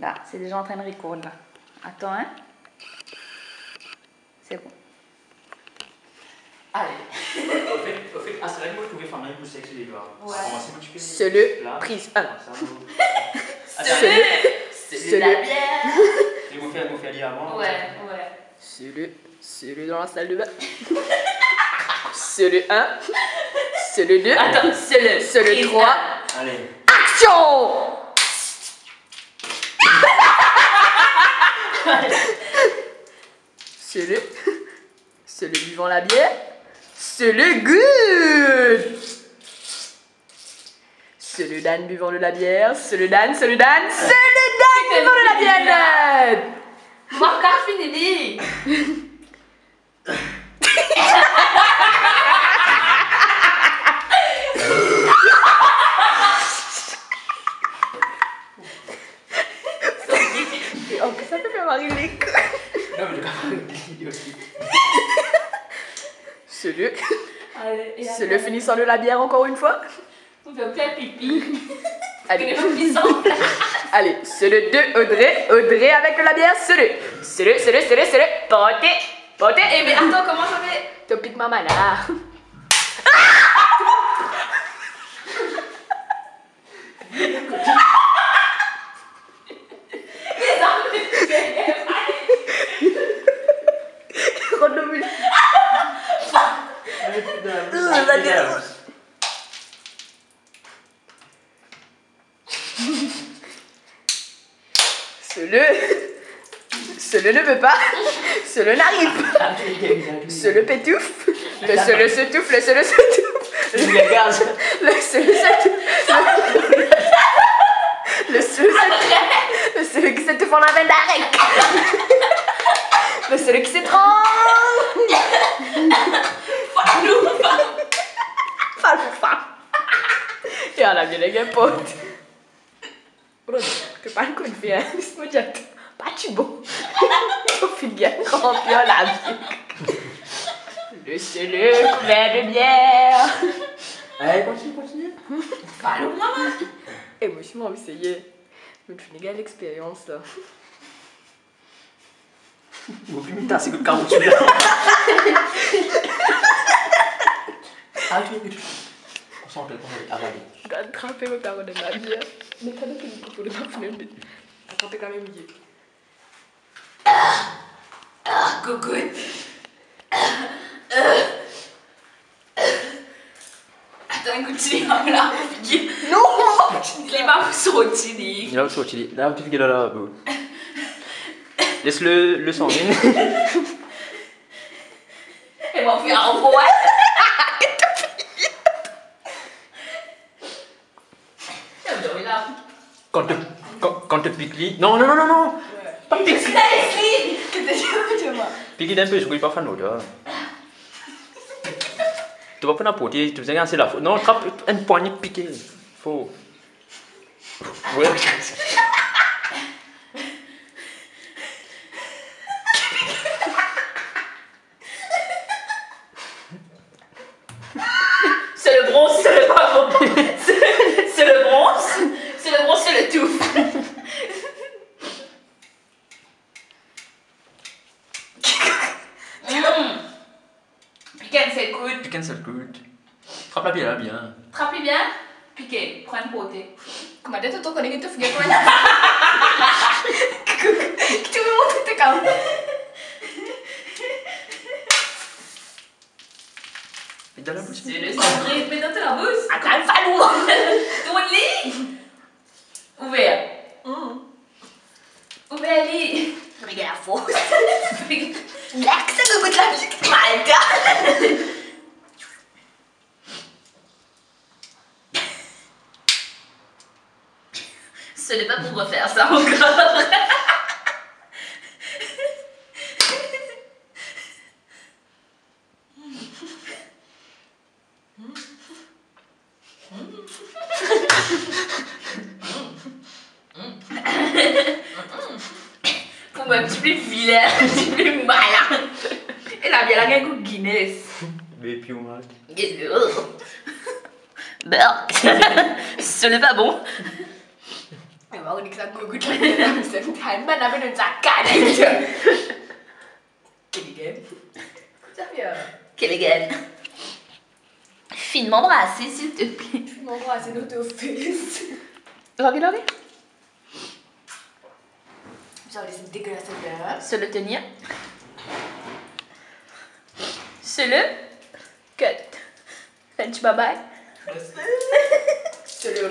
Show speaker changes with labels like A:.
A: Là, c'est déjà en train de record là. Attends, hein. C'est bon.
B: Allez. Au fait, au fait, ah, c'est vrai que moi je pouvais faire un peu sexe les gars.
A: Ouais.
B: Commencez vous tuer.
C: C'est le
B: Là.
C: prise 1.
B: Ça, vous-
C: C'est le,
A: C'est la
C: le,
A: bière.
B: il vous fait, il vous fait aller avant.
A: Ouais, ouais.
C: c'est le, c'est le dans la salle de bain. C'est le 1. C'est le 2.
A: Attends, c'est le.
C: C'est le
A: prise
C: 3.
A: un.
B: Allez.
C: Action C'est le, c'est le buvant la bière. C'est le good. C'est le Dan buvant de la bière. C'est le Dan, c'est le Dan, c'est le Dan buvant de la bière.
A: Moi, quand
C: Oh, que ça peut faire couilles.
B: Non, mais fait
C: le,
A: et
C: c'est le finissant de la bière encore une fois.
A: On peut faire pipi.
C: Allez.
A: Et.
C: Allez, c'est le 2, Audrey. Audrey avec la bière, c'est le. C'est le, c'est le, c'est le, c'est le. Portez, portez.
A: Eh, mais attends, comment je vais?
C: Topic maman là. Ce le. Ce le ne veut pas. Ce le n'arrive pas. Ce le pétouffe. Le le se touffe. Le le se touffe.
B: Je gaz.
C: Le le se touffe. Le le se Le ce le qui se touffe en la veine d'arrêt. Le ce le qui s'étrangle. Fal pour fal. E alla viene che pote. Bruno, che fai con Facci bon. Au bien remplir la vie. Le couvert de bière.
B: Allez, continue, continue.
A: Allô, maman.
C: Et moi, je suis envie d'essayer. Je me fais une belle expérience là.
B: Vou vomitar, segura o carro tio. Ah, tu avale.
C: Je dois attraper mes parents de ma bière. Mais t'as que du coup de ma fenêtre. Attends, t'es quand même lié.
A: Coucou. Attends,
B: bro. Laisse-le le sang.
A: Et fait un roi.
B: Quand te, quand, quand te. Non, non, non, non, non. Pas pique. Pique d'un peu, je ne pas faire l'odeur. Tu vas pas n'importe tu faisais assez la faute. Non, attrape une poignée piquée. Faut. Ouais.
A: C'est le bronze, c'est le pas bon. C'est c'est le bronze. C'est le bronze, c'est le tout. Mmh. Good.
B: Pique un seul coup. Frappe la bière bien.
A: Trappez bien. Piquet, prends une beauté. Comment t'es tout connu que tu fais quoi Tu veux montrer tes câbles
B: Et dans la bouche.
A: C'est le cendré, mets dans la bouche. Attends, falou. Tourne-les. Ouvert. Ouvert, les. Regarde la fausse. L'axe de goût de la musique. Malta. Ce n'est pas pour refaire ça encore. Pour moi, un petit peu vilain, un petit peu malin. Et la bière, elle a un goût Guinness.
B: Mais puis on va.
A: Beurre. Ce n'est pas bon.
C: Mau dikelanggut lagi dalam time mana apa nuncakan aja. Gini kan? Tapi ya,
A: Kelligan. Finement brassé, s'il te plaît.
C: mau kasih nutup face.
B: Lagi lagi.
C: Bisa disentik rasa dah.
A: Se le tenir.
C: Se le cut. French bye bye. Se le